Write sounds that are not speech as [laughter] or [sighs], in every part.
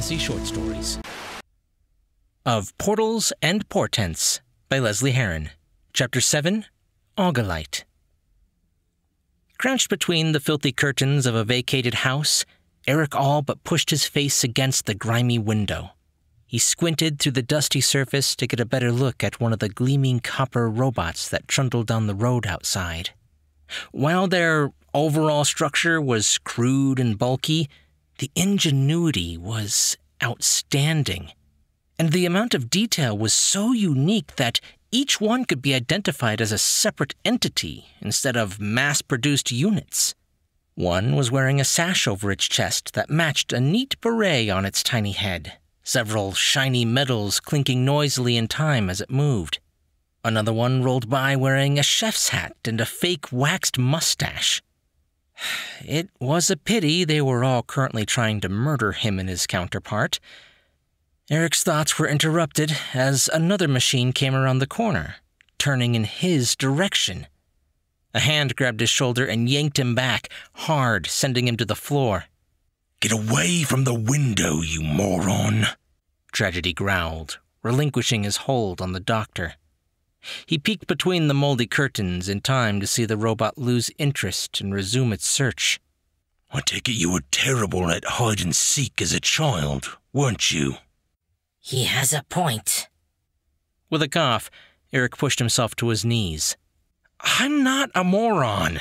fantasy short stories. Of Portals and Portents by Lesley Herron. Chapter 7 Augalight. Crouched between the filthy curtains of a vacated house, Eric all but pushed his face against the grimy window. He squinted through the dusty surface to get a better look at one of the gleaming copper robots that trundled down the road outside. While their overall structure was crude and bulky, the ingenuity was outstanding. And the amount of detail was so unique that each one could be identified as a separate entity instead of mass produced units. One was wearing a sash over its chest that matched a neat beret on its tiny head, several shiny medals clinking noisily in time as it moved. Another one rolled by wearing a chef's hat and a fake waxed mustache. It was a pity they were all currently trying to murder him and his counterpart. Eric's thoughts were interrupted as another machine came around the corner, turning in his direction. A hand grabbed his shoulder and yanked him back, hard, sending him to the floor. Get away from the window, you moron! Tragedy growled, relinquishing his hold on the doctor. He peeked between the moldy curtains in time to see the robot lose interest and resume its search. I take it you were terrible at hide and seek as a child, weren't you? He has a point. With a cough, Eric pushed himself to his knees. I'm not a moron.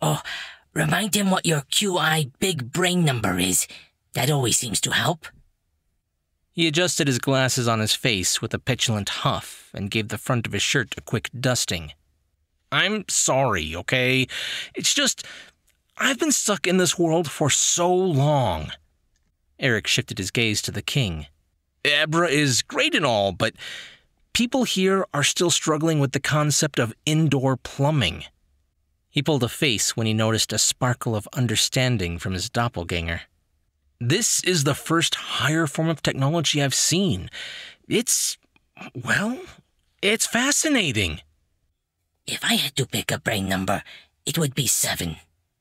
Oh, remind him what your QI big brain number is. That always seems to help. He adjusted his glasses on his face with a petulant huff and gave the front of his shirt a quick dusting. I'm sorry, okay? It's just, I've been stuck in this world for so long. Eric shifted his gaze to the king. Abra is great and all, but people here are still struggling with the concept of indoor plumbing. He pulled a face when he noticed a sparkle of understanding from his doppelganger. This is the first higher form of technology I've seen. It's, well, it's fascinating. If I had to pick a brain number, it would be seven.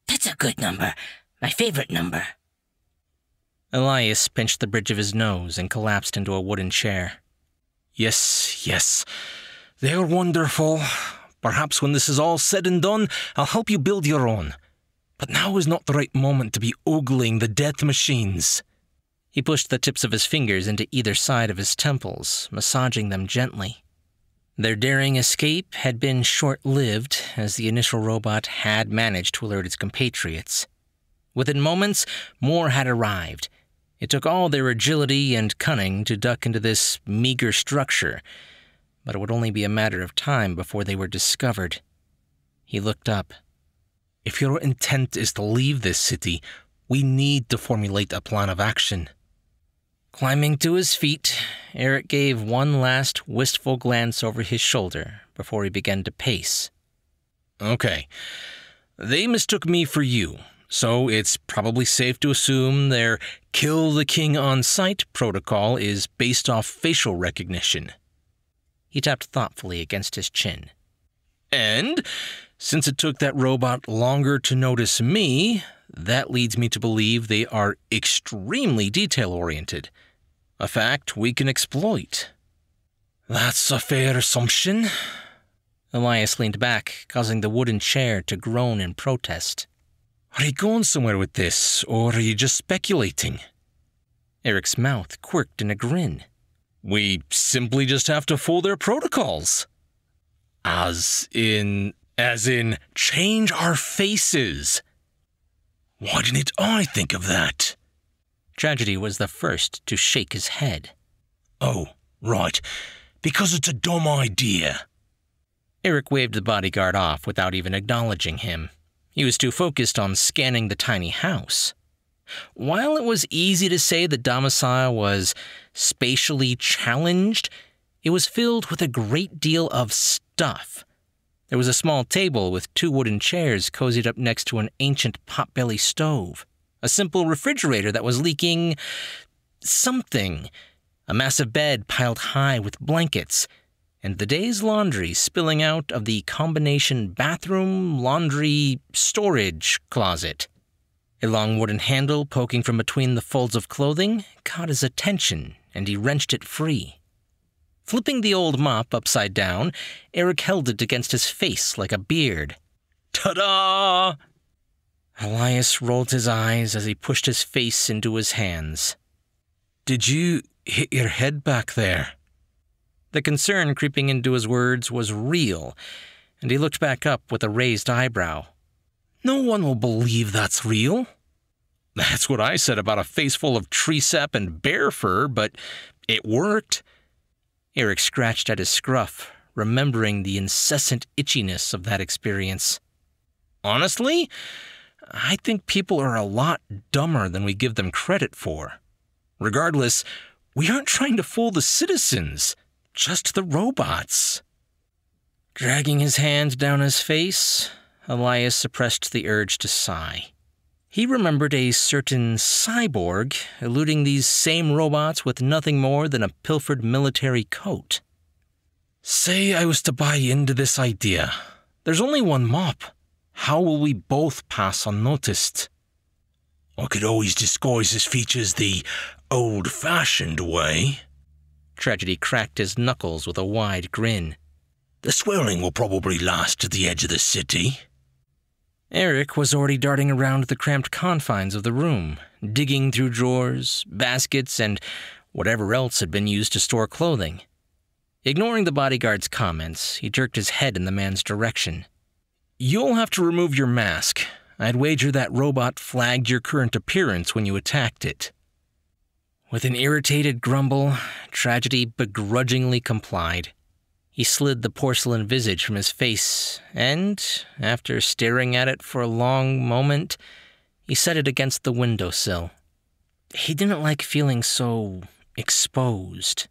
That's a good number. My favorite number. Elias pinched the bridge of his nose and collapsed into a wooden chair. Yes, yes. They're wonderful. Perhaps when this is all said and done, I'll help you build your own. But now is not the right moment to be ogling the death machines. He pushed the tips of his fingers into either side of his temples, massaging them gently. Their daring escape had been short lived, as the initial robot had managed to alert its compatriots. Within moments, more had arrived. It took all their agility and cunning to duck into this meager structure, but it would only be a matter of time before they were discovered. He looked up. If your intent is to leave this city, we need to formulate a plan of action. Climbing to his feet, Eric gave one last wistful glance over his shoulder before he began to pace. Okay. They mistook me for you, so it's probably safe to assume their kill the king on sight protocol is based off facial recognition. He tapped thoughtfully against his chin. And since it took that robot longer to notice me, that leads me to believe they are extremely detail oriented. A fact we can exploit. That's a fair assumption. Elias leaned back, causing the wooden chair to groan in protest. Are you going somewhere with this, or are you just speculating? Eric's mouth quirked in a grin. We simply just have to follow their protocols. As in as in, change our faces. Why didn't I think of that? Tragedy was the first to shake his head. Oh, right. Because it's a dumb idea. Eric waved the bodyguard off without even acknowledging him. He was too focused on scanning the tiny house. While it was easy to say the domicile was spatially challenged, it was filled with a great deal of stuff there was a small table with two wooden chairs cozied up next to an ancient potbelly stove, a simple refrigerator that was leaking something, a massive bed piled high with blankets, and the day's laundry spilling out of the combination bathroom, laundry, storage closet. A long wooden handle poking from between the folds of clothing caught his attention, and he wrenched it free. Flipping the old mop upside down, Eric held it against his face like a beard. Ta da! Elias rolled his eyes as he pushed his face into his hands. Did you hit your head back there? The concern creeping into his words was real, and he looked back up with a raised eyebrow. No one will believe that's real. That's what I said about a face full of tree sap and bear fur, but it worked. Eric scratched at his scruff, remembering the incessant itchiness of that experience. Honestly, I think people are a lot dumber than we give them credit for. Regardless, we aren't trying to fool the citizens, just the robots. Dragging his hand down his face, Elias suppressed the urge to sigh. He remembered a certain cyborg eluding these same robots with nothing more than a pilfered military coat. Say I was to buy into this idea. There's only one mop. How will we both pass unnoticed? I could always disguise his features the old fashioned way. Tragedy cracked his knuckles with a wide grin. The swelling will probably last to the edge of the city. Eric was already darting around the cramped confines of the room, digging through drawers, baskets, and whatever else had been used to store clothing. Ignoring the bodyguard's comments, he jerked his head in the man's direction. You'll have to remove your mask. I'd wager that robot flagged your current appearance when you attacked it. With an irritated grumble, Tragedy begrudgingly complied. He slid the porcelain visage from his face, and, after staring at it for a long moment, he set it against the windowsill. He didn't like feeling so exposed.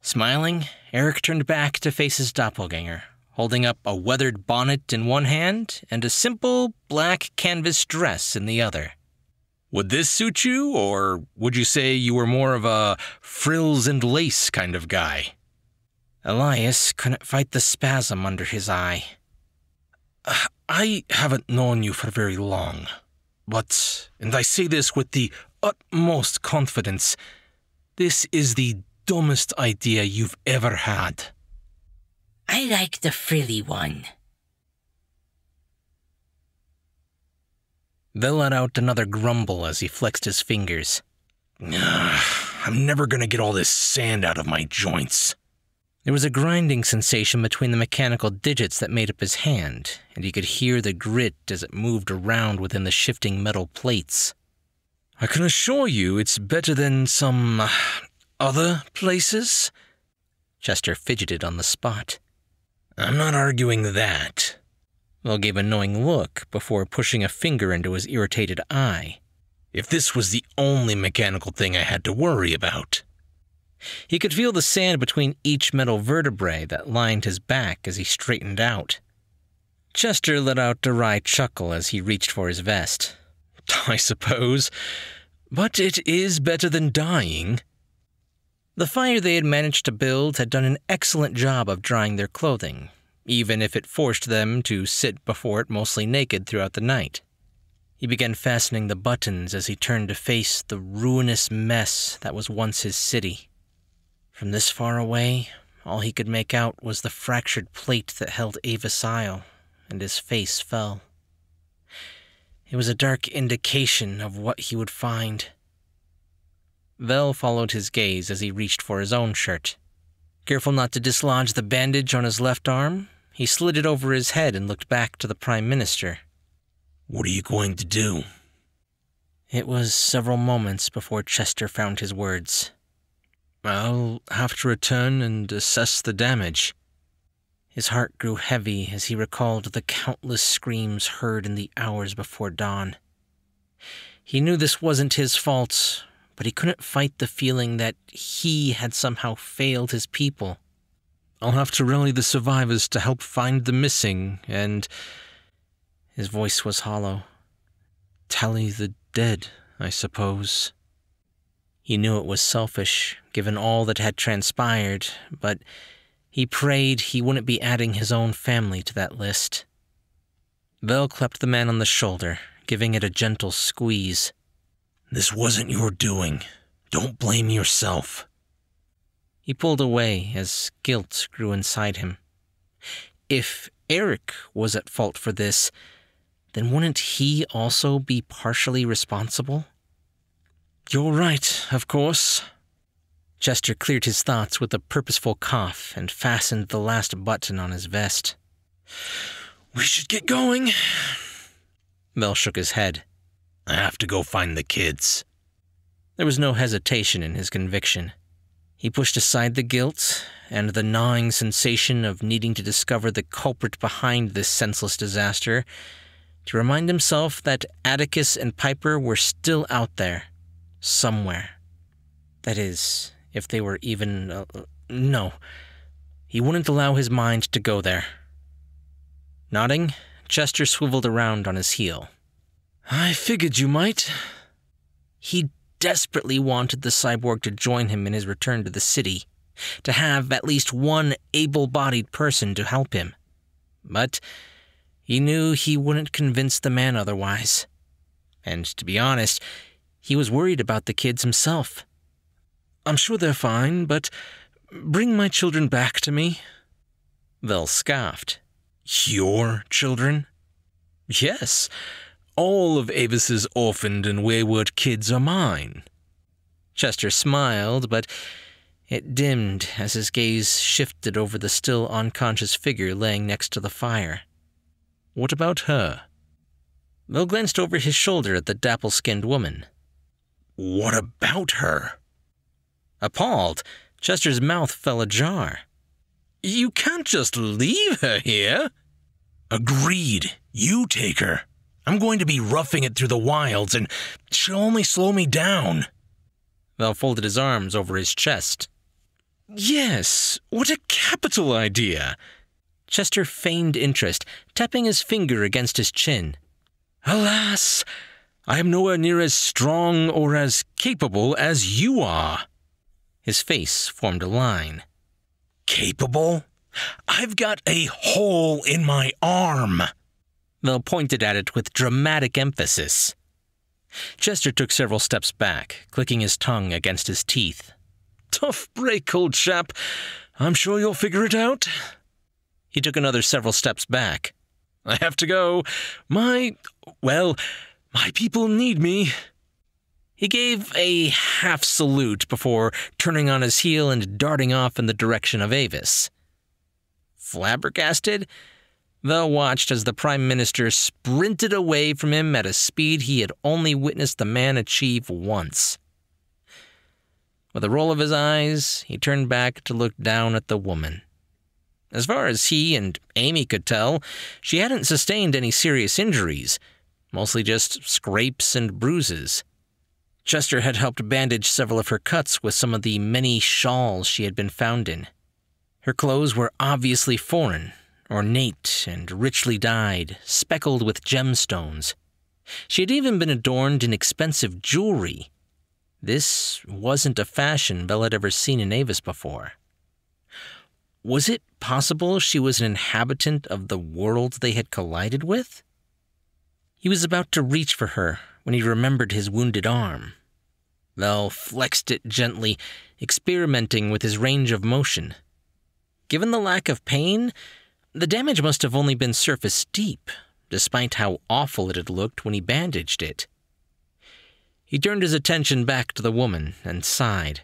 Smiling, Eric turned back to face his doppelganger, holding up a weathered bonnet in one hand and a simple black canvas dress in the other. Would this suit you, or would you say you were more of a frills and lace kind of guy? Elias couldn't fight the spasm under his eye. I haven't known you for very long, but, and I say this with the utmost confidence, this is the dumbest idea you've ever had. I like the frilly one. Vel let out another grumble as he flexed his fingers. I'm never gonna get all this sand out of my joints. There was a grinding sensation between the mechanical digits that made up his hand, and he could hear the grit as it moved around within the shifting metal plates. I can assure you it's better than some uh, other places. Chester fidgeted on the spot. I'm not arguing that. Vel gave a knowing look before pushing a finger into his irritated eye. If this was the only mechanical thing I had to worry about. He could feel the sand between each metal vertebrae that lined his back as he straightened out. Chester let out a wry chuckle as he reached for his vest. [laughs] I suppose. But it is better than dying. The fire they had managed to build had done an excellent job of drying their clothing, even if it forced them to sit before it mostly naked throughout the night. He began fastening the buttons as he turned to face the ruinous mess that was once his city. From this far away, all he could make out was the fractured plate that held Avis Isle, and his face fell. It was a dark indication of what he would find. Vel followed his gaze as he reached for his own shirt. Careful not to dislodge the bandage on his left arm, he slid it over his head and looked back to the Prime Minister. What are you going to do? It was several moments before Chester found his words. I'll have to return and assess the damage. His heart grew heavy as he recalled the countless screams heard in the hours before dawn. He knew this wasn't his fault, but he couldn't fight the feeling that he had somehow failed his people. I'll have to rally the survivors to help find the missing and. His voice was hollow. Tally the dead, I suppose. He knew it was selfish, given all that had transpired, but he prayed he wouldn't be adding his own family to that list. Vel clapped the man on the shoulder, giving it a gentle squeeze. This wasn't your doing. Don't blame yourself. He pulled away as guilt grew inside him. If Eric was at fault for this, then wouldn't he also be partially responsible? You're right, of course. Chester cleared his thoughts with a purposeful cough and fastened the last button on his vest. We should get going. Mel shook his head. I have to go find the kids. There was no hesitation in his conviction. He pushed aside the guilt and the gnawing sensation of needing to discover the culprit behind this senseless disaster to remind himself that Atticus and Piper were still out there, somewhere. That is, if they were even. Uh, no. He wouldn't allow his mind to go there. Nodding, Chester swiveled around on his heel. I figured you might. He desperately wanted the cyborg to join him in his return to the city, to have at least one able bodied person to help him. But he knew he wouldn't convince the man otherwise. And to be honest, he was worried about the kids himself. I'm sure they're fine, but bring my children back to me. Vel scoffed. Your children? Yes. All of Avis's orphaned and wayward kids are mine. Chester smiled, but it dimmed as his gaze shifted over the still unconscious figure laying next to the fire. What about her? Vel glanced over his shoulder at the dapple skinned woman. What about her? Appalled, Chester's mouth fell ajar. You can't just leave her here. Agreed. You take her. I'm going to be roughing it through the wilds, and she'll only slow me down. Vel folded his arms over his chest. Yes, what a capital idea. Chester feigned interest, tapping his finger against his chin. Alas, I am nowhere near as strong or as capable as you are. His face formed a line. Capable? I've got a hole in my arm. Vel pointed at it with dramatic emphasis. Chester took several steps back, clicking his tongue against his teeth. Tough break, old chap. I'm sure you'll figure it out. He took another several steps back. I have to go. My, well, my people need me. He gave a half salute before turning on his heel and darting off in the direction of Avis. Flabbergasted, Vel watched as the Prime Minister sprinted away from him at a speed he had only witnessed the man achieve once. With a roll of his eyes, he turned back to look down at the woman. As far as he and Amy could tell, she hadn't sustained any serious injuries, mostly just scrapes and bruises. Chester had helped bandage several of her cuts with some of the many shawls she had been found in. Her clothes were obviously foreign, ornate and richly dyed, speckled with gemstones. She had even been adorned in expensive jewelry. This wasn't a fashion Vel had ever seen in Avis before. Was it possible she was an inhabitant of the world they had collided with? He was about to reach for her when he remembered his wounded arm. Vel flexed it gently, experimenting with his range of motion. Given the lack of pain, the damage must have only been surface deep, despite how awful it had looked when he bandaged it. He turned his attention back to the woman and sighed.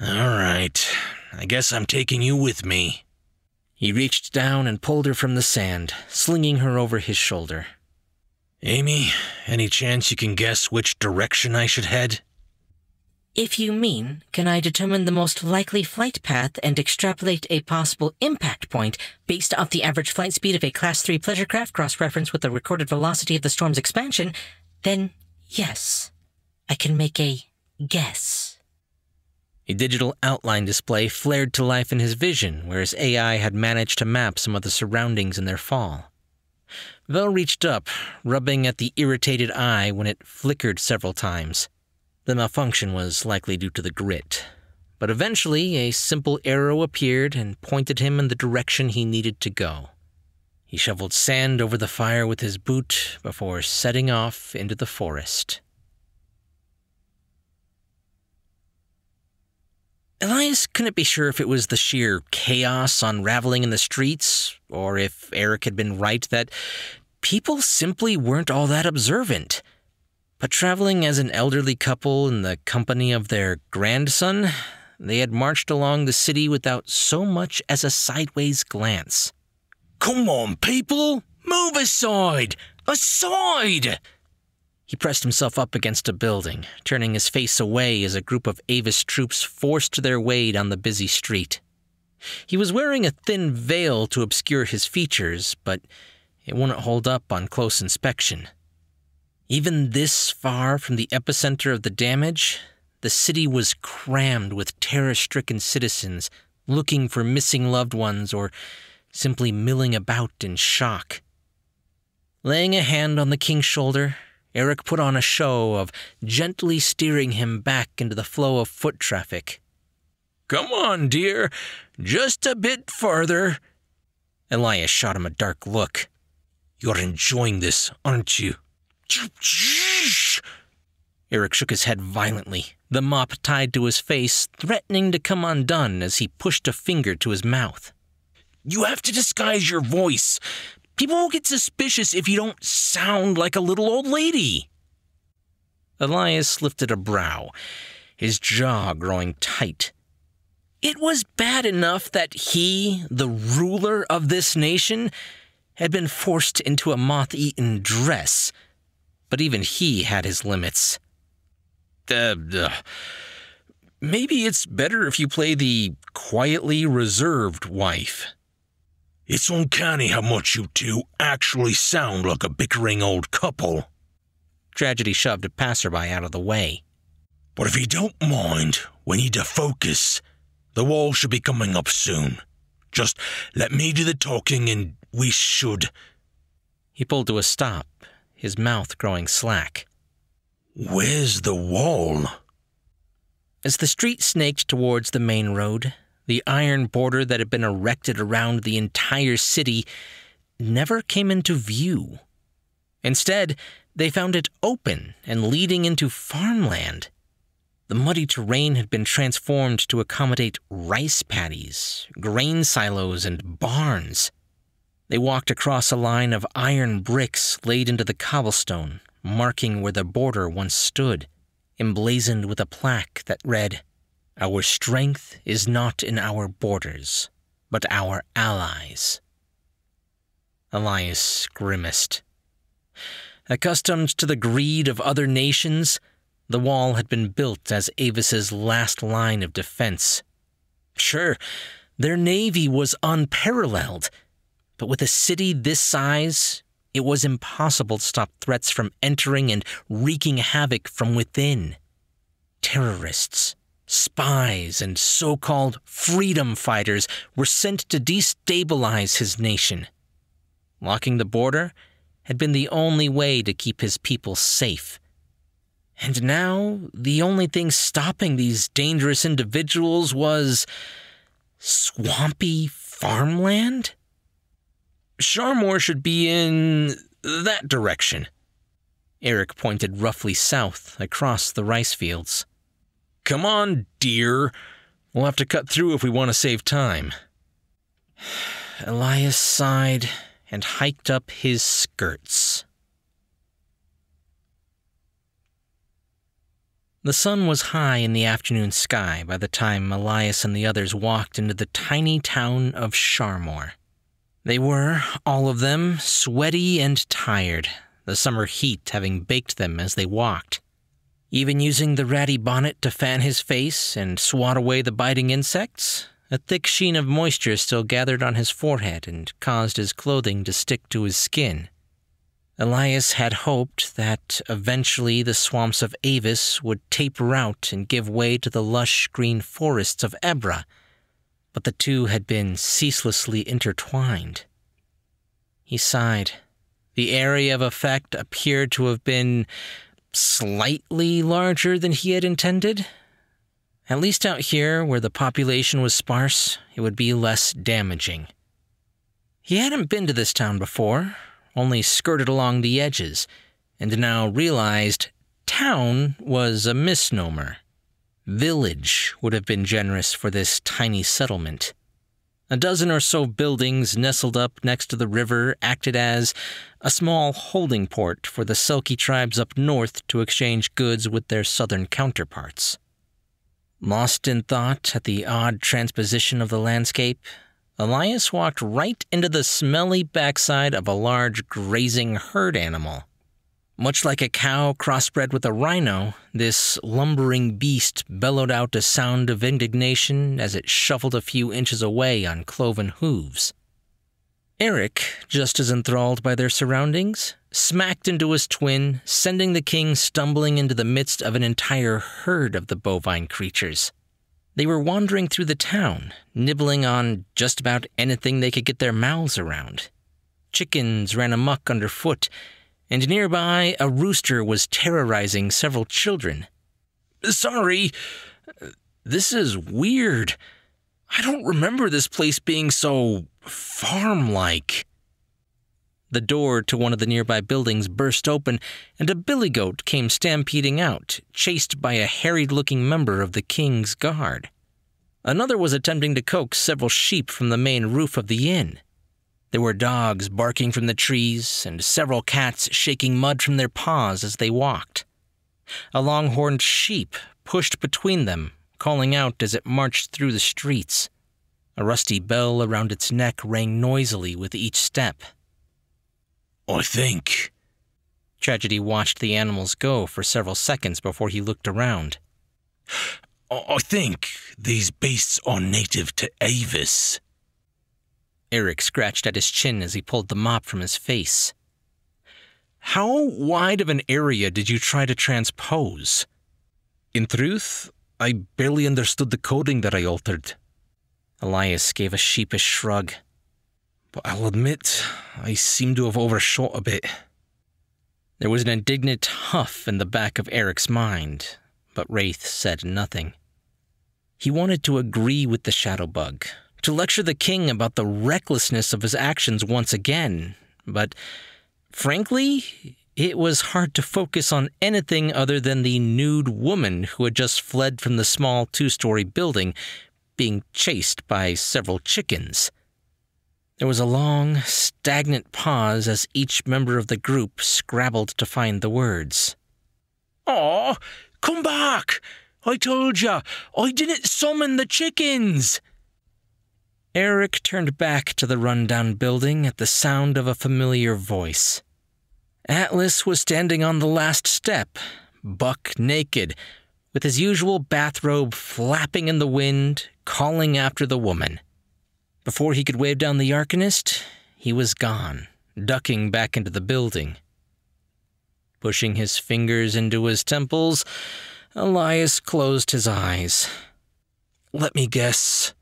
All right, I guess I'm taking you with me. He reached down and pulled her from the sand, slinging her over his shoulder. Amy, any chance you can guess which direction I should head? If you mean, can I determine the most likely flight path and extrapolate a possible impact point based off the average flight speed of a Class 3 pleasure craft cross reference with the recorded velocity of the storm's expansion, then yes, I can make a guess. A digital outline display flared to life in his vision, where his AI had managed to map some of the surroundings in their fall. Vel reached up, rubbing at the irritated eye when it flickered several times. The malfunction was likely due to the grit, but eventually a simple arrow appeared and pointed him in the direction he needed to go. He shoveled sand over the fire with his boot before setting off into the forest. Elias couldn't be sure if it was the sheer chaos unraveling in the streets, or if Eric had been right that people simply weren't all that observant. But traveling as an elderly couple in the company of their grandson, they had marched along the city without so much as a sideways glance. Come on, people! Move aside! Aside! He pressed himself up against a building, turning his face away as a group of Avis troops forced their way down the busy street. He was wearing a thin veil to obscure his features, but it wouldn't hold up on close inspection. Even this far from the epicenter of the damage, the city was crammed with terror stricken citizens looking for missing loved ones or simply milling about in shock. Laying a hand on the king's shoulder, Eric put on a show of gently steering him back into the flow of foot traffic. Come on, dear, just a bit farther. Elias shot him a dark look. You're enjoying this, aren't you? [laughs] Eric shook his head violently, the mop tied to his face, threatening to come undone as he pushed a finger to his mouth. You have to disguise your voice. People will get suspicious if you don't sound like a little old lady. Elias lifted a brow, his jaw growing tight. It was bad enough that he, the ruler of this nation, had been forced into a moth eaten dress, but even he had his limits. Uh, uh, maybe it's better if you play the quietly reserved wife. It's uncanny how much you two actually sound like a bickering old couple. Tragedy shoved a passerby out of the way. But if you don't mind, we need to focus. The wall should be coming up soon. Just let me do the talking and we should. He pulled to a stop, his mouth growing slack. Where's the wall? As the street snaked towards the main road, the iron border that had been erected around the entire city, never came into view. Instead, they found it open and leading into farmland. The muddy terrain had been transformed to accommodate rice paddies, grain silos, and barns. They walked across a line of iron bricks laid into the cobblestone, marking where the border once stood, emblazoned with a plaque that read, our strength is not in our borders, but our allies. Elias grimaced. Accustomed to the greed of other nations, the wall had been built as Avis's last line of defense. Sure, their navy was unparalleled, but with a city this size, it was impossible to stop threats from entering and wreaking havoc from within. Terrorists, Spies and so called freedom fighters were sent to destabilize his nation. Locking the border had been the only way to keep his people safe. And now, the only thing stopping these dangerous individuals was swampy farmland? Sharmore should be in that direction. Eric pointed roughly south across the rice fields. Come on, dear. We'll have to cut through if we want to save time. [sighs] Elias sighed and hiked up his skirts. The sun was high in the afternoon sky by the time Elias and the others walked into the tiny town of Sharmore. They were, all of them, sweaty and tired, the summer heat having baked them as they walked. Even using the ratty bonnet to fan his face and swat away the biting insects, a thick sheen of moisture still gathered on his forehead and caused his clothing to stick to his skin. Elias had hoped that eventually the swamps of Avis would taper out and give way to the lush green forests of Ebra, but the two had been ceaselessly intertwined. He sighed. The area of effect appeared to have been slightly larger than he had intended. At least out here, where the population was sparse, it would be less damaging. He hadn't been to this town before, only skirted along the edges, and now realized town was a misnomer. Village would have been generous for this tiny settlement. A dozen or so buildings nestled up next to the river acted as a small holding port for the Selkie tribes up north to exchange goods with their southern counterparts. Lost in thought at the odd transposition of the landscape, Elias walked right into the smelly backside of a large grazing herd animal. Much like a cow crossbred with a rhino, this lumbering beast bellowed out a sound of indignation as it shuffled a few inches away on cloven hooves. Eric, just as enthralled by their surroundings, smacked into his twin, sending the king stumbling into the midst of an entire herd of the bovine creatures. They were wandering through the town, nibbling on just about anything they could get their mouths around. Chickens ran amuck underfoot, and nearby a rooster was terrorizing several children. Sorry, this is weird. I don't remember this place being so farm like. The door to one of the nearby buildings burst open, and a billy goat came stampeding out, chased by a harried looking member of the king's guard. Another was attempting to coax several sheep from the main roof of the inn. There were dogs barking from the trees, and several cats shaking mud from their paws as they walked. A longhorned sheep pushed between them, calling out as it marched through the streets. A rusty bell around its neck rang noisily with each step. I think. Tragedy watched the animals go for several seconds before he looked around. I think these beasts are native to Avis. Eric scratched at his chin as he pulled the mop from his face. How wide of an area did you try to transpose? In truth, I barely understood the coding that I altered. Elias gave a sheepish shrug. But I'll admit, I seem to have overshot a bit. There was an indignant huff in the back of Eric's mind, but Wraith said nothing. He wanted to agree with the shadow bug, to lecture the king about the recklessness of his actions once again, but frankly, it was hard to focus on anything other than the nude woman who had just fled from the small two story building, being chased by several chickens. There was a long, stagnant pause as each member of the group scrabbled to find the words. Aw, come back! I told ya, I didn't summon the chickens! Eric turned back to the rundown building at the sound of a familiar voice. Atlas was standing on the last step, buck naked, with his usual bathrobe flapping in the wind, calling after the woman. Before he could wave down the Arcanist, he was gone, ducking back into the building. Pushing his fingers into his temples, Elias closed his eyes. Let me guess.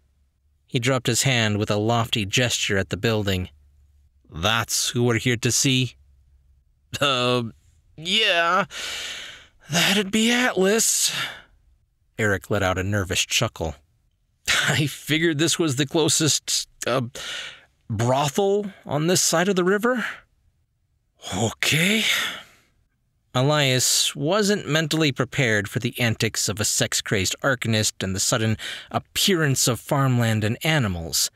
He dropped his hand with a lofty gesture at the building. That's who we're here to see? Uh, yeah. That'd be Atlas. Eric let out a nervous chuckle. [laughs] I figured this was the closest, uh, brothel on this side of the river. Okay. Elias wasn't mentally prepared for the antics of a sex crazed arcanist and the sudden appearance of farmland and animals.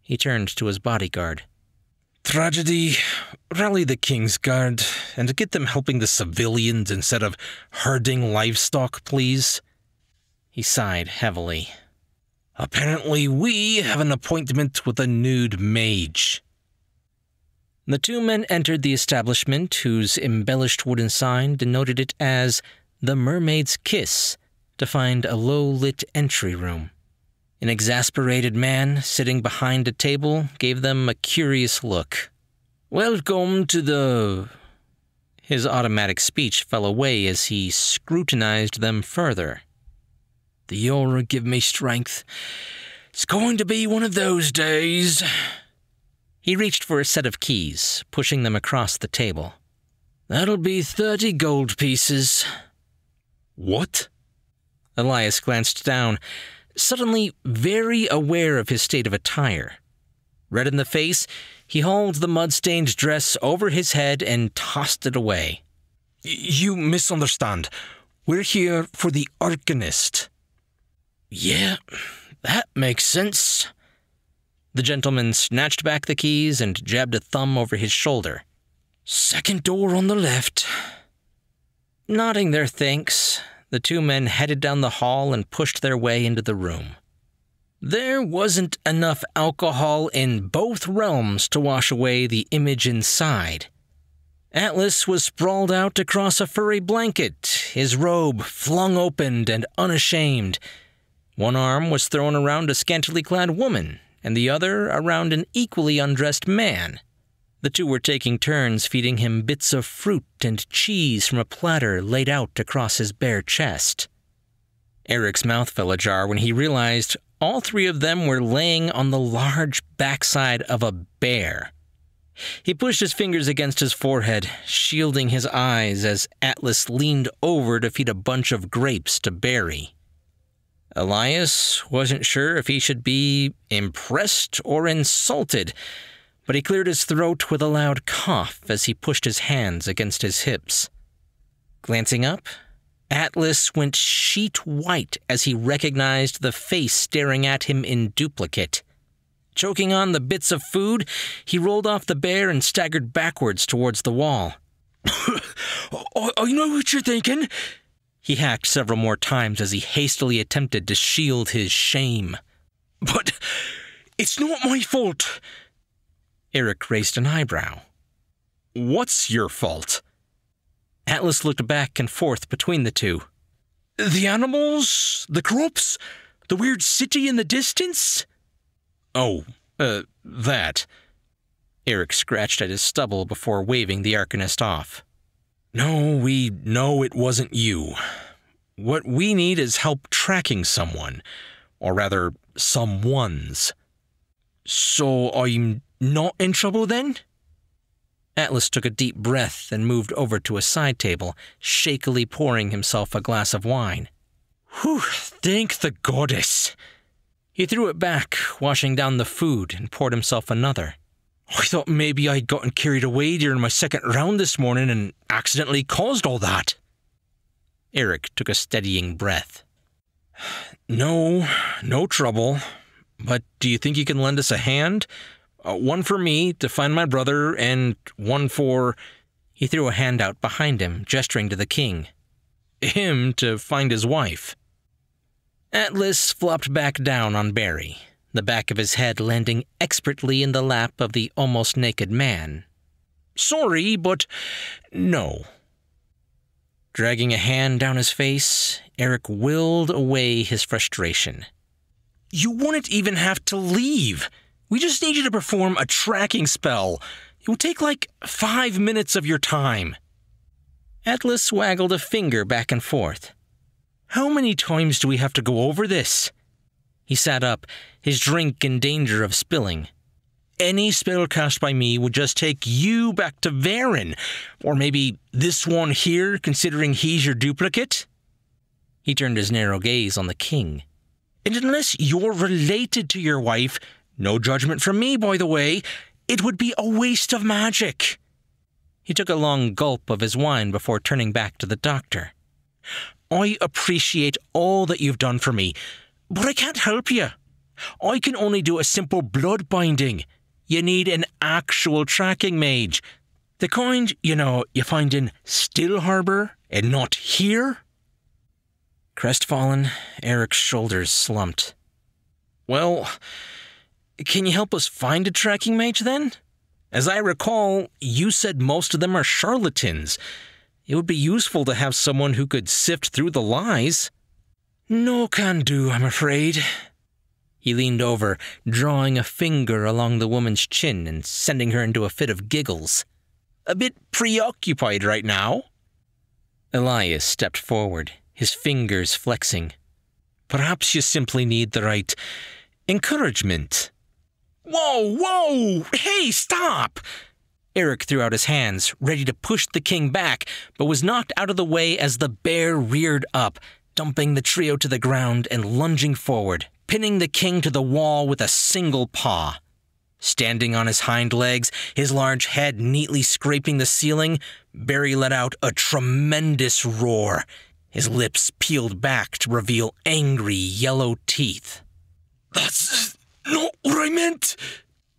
He turned to his bodyguard. Tragedy, rally the King's Guard and get them helping the civilians instead of herding livestock, please. He sighed heavily. Apparently, we have an appointment with a nude mage. The two men entered the establishment, whose embellished wooden sign denoted it as the Mermaid's Kiss, to find a low lit entry room. An exasperated man sitting behind a table gave them a curious look. Welcome to the. His automatic speech fell away as he scrutinized them further. The aura give me strength. It's going to be one of those days. He reached for a set of keys, pushing them across the table. That'll be thirty gold pieces. What? Elias glanced down, suddenly very aware of his state of attire. Red in the face, he hauled the mud stained dress over his head and tossed it away. You misunderstand. We're here for the Arcanist. Yeah, that makes sense. The gentleman snatched back the keys and jabbed a thumb over his shoulder. Second door on the left. Nodding their thanks, the two men headed down the hall and pushed their way into the room. There wasn't enough alcohol in both realms to wash away the image inside. Atlas was sprawled out across a furry blanket, his robe flung open and unashamed. One arm was thrown around a scantily clad woman, and the other around an equally undressed man. The two were taking turns feeding him bits of fruit and cheese from a platter laid out across his bare chest. Eric's mouth fell ajar when he realized all three of them were laying on the large backside of a bear. He pushed his fingers against his forehead, shielding his eyes as Atlas leaned over to feed a bunch of grapes to Barry. Elias wasn't sure if he should be impressed or insulted, but he cleared his throat with a loud cough as he pushed his hands against his hips. Glancing up, Atlas went sheet white as he recognized the face staring at him in duplicate. Choking on the bits of food, he rolled off the bear and staggered backwards towards the wall. [coughs] I know what you're thinking. He hacked several more times as he hastily attempted to shield his shame. But it's not my fault. Eric raised an eyebrow. What's your fault? Atlas looked back and forth between the two. The animals? The crops? The weird city in the distance? Oh, uh, that. Eric scratched at his stubble before waving the Arcanist off. No, we know it wasn't you. What we need is help tracking someone, or rather, someone's. So I'm not in trouble then? Atlas took a deep breath and moved over to a side table, shakily pouring himself a glass of wine. Whew, thank the goddess. He threw it back, washing down the food, and poured himself another. I thought maybe I'd gotten carried away during my second round this morning and accidentally caused all that. Eric took a steadying breath. [sighs] No, no trouble. But do you think you can lend us a hand? Uh, one for me to find my brother, and one for. He threw a hand out behind him, gesturing to the king. Him to find his wife. Atlas flopped back down on Barry, the back of his head landing expertly in the lap of the almost naked man. Sorry, but no. Dragging a hand down his face, Eric willed away his frustration. You wouldn't even have to leave. We just need you to perform a tracking spell. It will take like five minutes of your time. Atlas waggled a finger back and forth. How many times do we have to go over this? He sat up, his drink in danger of spilling. Any spell cast by me would just take you back to Varen, or maybe this one here, considering he's your duplicate. He turned his narrow gaze on the king. And unless you're related to your wife, no judgment from me, by the way, it would be a waste of magic. He took a long gulp of his wine before turning back to the doctor. I appreciate all that you've done for me, but I can't help you. I can only do a simple blood binding. You need an actual tracking mage. The kind, you know, you find in Still Harbor and not here. Crestfallen, Eric's shoulders slumped. Well, can you help us find a tracking mage then? As I recall, you said most of them are charlatans. It would be useful to have someone who could sift through the lies. No can do, I'm afraid. He leaned over, drawing a finger along the woman's chin and sending her into a fit of giggles. A bit preoccupied right now. Elias stepped forward, his fingers flexing. Perhaps you simply need the right encouragement. Whoa, whoa! Hey, stop! Eric threw out his hands, ready to push the king back, but was knocked out of the way as the bear reared up, dumping the trio to the ground and lunging forward, pinning the king to the wall with a single paw. Standing on his hind legs, his large head neatly scraping the ceiling, Barry let out a tremendous roar, his lips peeled back to reveal angry yellow teeth. That's not what I meant,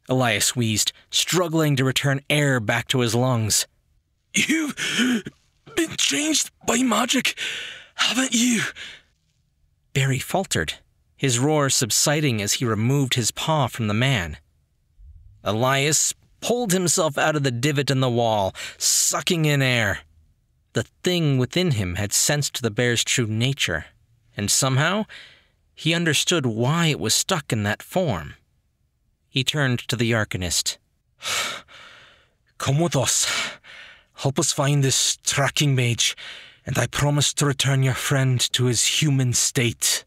Elias wheezed, struggling to return air back to his lungs. You've been changed by magic, haven't you? Barry faltered, his roar subsiding as he removed his paw from the man. Elias pulled himself out of the divot in the wall, sucking in air. The thing within him had sensed the bear's true nature, and somehow he understood why it was stuck in that form. He turned to the Arcanist. [sighs] Come with us. Help us find this tracking mage, and I promise to return your friend to his human state.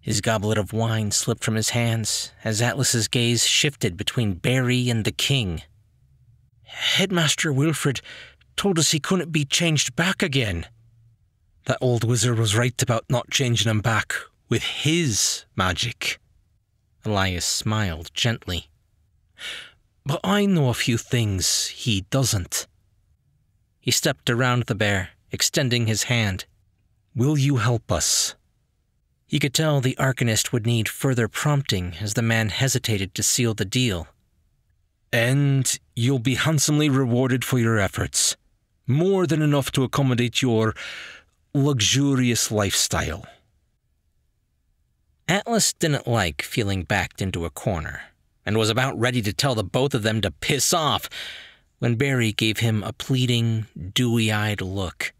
His goblet of wine slipped from his hands as Atlas's gaze shifted between Barry and the king. Headmaster Wilfred told us he couldn't be changed back again. That old wizard was right about not changing him back with his magic. Elias smiled gently. But I know a few things he doesn't. He stepped around the bear, extending his hand. Will you help us? He could tell the Arcanist would need further prompting as the man hesitated to seal the deal. And you'll be handsomely rewarded for your efforts. More than enough to accommodate your luxurious lifestyle. Atlas didn't like feeling backed into a corner and was about ready to tell the both of them to piss off when Barry gave him a pleading, dewy eyed look.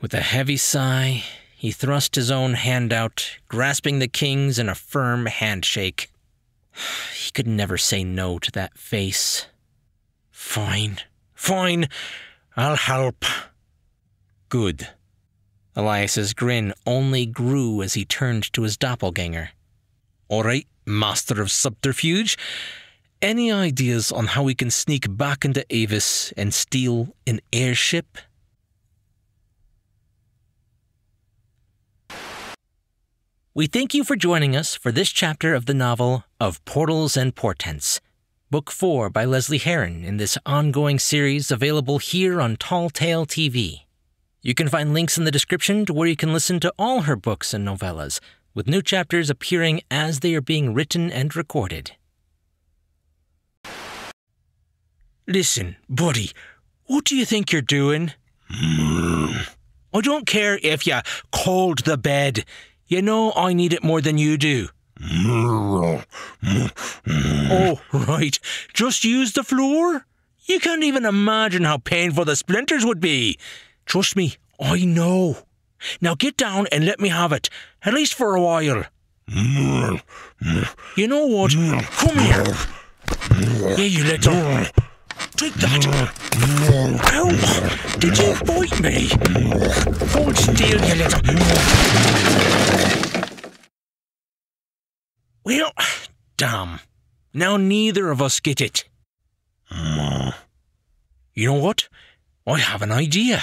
With a heavy sigh, he thrust his own hand out, grasping the king's in a firm handshake. [sighs] He could never say no to that face. Fine, fine, I'll help. Good. Elias's grin only grew as he turned to his doppelganger. All right, master of subterfuge. Any ideas on how we can sneak back into Avis and steal an airship? We thank you for joining us for this chapter of the novel Of Portals and Portents, Book 4 by Lesley Herron in this ongoing series available here on Tall Tale TV. You can find links in the description to where you can listen to all her books and novellas, with new chapters appearing as they are being written and recorded. Listen, buddy, what do you think you're doing? Hmm. I don't care if you called the bed. You know I need it more than you do. oh, right. Just use the floor? You can't even imagine how painful the splinters would be. Trust me, I know. Now get down and let me have it, at least for a while. You know what? Come here. Yeah, you little. Take that! Ow! Did you bite me? Hold still, you little... Well, damn. Now neither of us get it. You know what? I have an idea.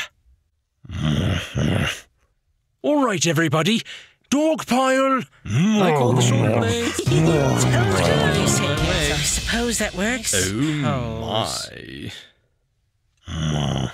All right, everybody. Dog pile! I call the short blade. I suppose that works. Oh my.